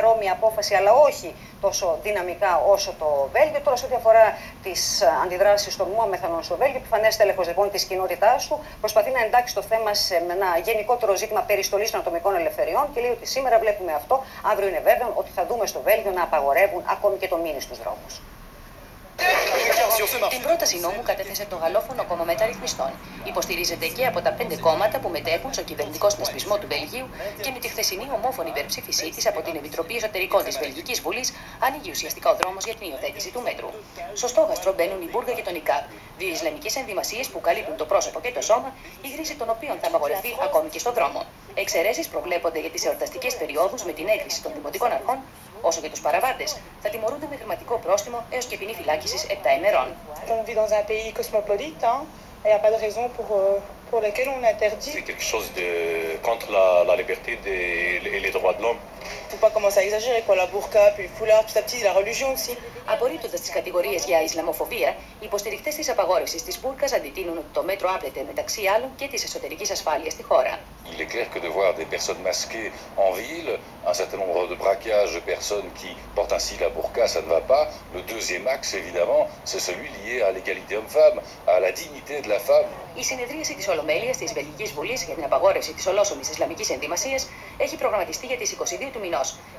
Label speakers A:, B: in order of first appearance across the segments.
A: παρόμοια απόφαση, αλλά όχι τόσο δυναμικά όσο το Βέλγιο. Τώρα, σε ό,τι αφορά τις αντιδράσεις των Μουαμεθανών στο Βέλγιο, επιφανές τέλεχο λοιπόν της κοινότητάς του προσπαθεί να εντάξει το θέμα σε ένα γενικότερο ζήτημα περιστολής των ατομικών ελευθεριών και λέει ότι σήμερα βλέπουμε αυτό, αύριο είναι βέβαιο ότι θα δούμε στο Βέλγιο να απαγορεύουν ακόμη και το μήνυ στους δρόμους.
B: Την πρόταση νόμου κατέθεσε το Γαλλόφωνο Κόμμα Μεταρρυθμιστών. Υποστηρίζεται και από τα πέντε κόμματα που μετέχουν στο κυβερνητικό συνασπισμό του Βελγίου και με τη χθεσινή ομόφωνη υπερψήφισή της από την Επιτροπή Εσωτερικών της Βελγικής Βουλής ανοίγει ουσιαστικά ο δρόμος για την υιοθέτηση του μέτρου. Στο στόχαστρο μπαίνουν η Μπούργα και τον ΙΚΑΠ, δύο Ισλαμικές ενδυμασίες που καλύπτουν το πρόσωπο και το σώμα, η χρήση των οποίων θα απαγορευτεί ακόμη και στον δρόμο. Εξαιρέσεις προβλέπονται για τις εορταστικές περιόδους με την έγκριση των δημοτικών αρχών όσο και τους παραβάτε, θα τιμωρούνται με χρηματικό πρόστιμο έως και ποινή φυλάκισης 7 ημερών.
C: On vit dans un pays cosmopolite, hein, et il n'y a pas de raison pour, euh, pour laquelle on interdit.
D: C'est quelque chose de contre la, la liberté des, et les droits de l'homme
C: που είπα ακόμα σαν εξαγερέ, κολλά μπουρκά, πιλ φούλα, ψταπτή, λα ρολουγιόν, σι.
B: Απορρίπτοντας τις κατηγορίες για Ισλαμοφοβία, οι υποστηριχτέ της απαγόρευσης της μπουρκας αντιτείνουν ότι το μέτρο άπλεται μεταξύ άλλων και της εσωτερικής ασφάλειας στη χώρα.
E: Il est clair que de voir des personnes masquées en ville, un certain nombre de braquages de personnes qui portent ainsi la burqa, ça ne va pas. Le deuxième axe.
B: Η συνεδρίαση της την απαγόρευση της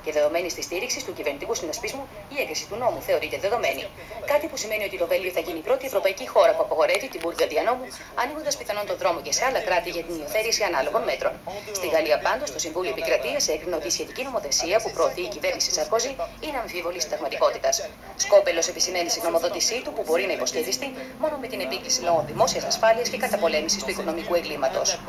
B: και δεδομένη τη στήριξη του κυβερνητικού συνασπισμού η έγκριση του νόμου θεωρείται δεδομένη. Κάτι που σημαίνει ότι το Βέλγιο θα γίνει η πρώτη ευρωπαϊκή χώρα που απαγορεύει την Μπούργα διανόμου, ανοίγοντας πιθανόν τον δρόμο και σε άλλα κράτη για την υιοθέτηση ανάλογων μέτρων. Στη Γαλλία, πάντως, το Συμβούλιο Επικρατείας έκρινε ότι η σχετική νομοθεσία που προωθεί η κυβέρνηση Σαρκοζή είναι αμφίβολης συνταγματικότητας. Σκόπελος επισημαίνεις στην νομοδότησή του που μπορεί να υποσχεδιστεί μόνο με την επίκληση λόγω δημόσιας ασφάλειας και καταπολέμησης του οικονομικού εγκλήματος.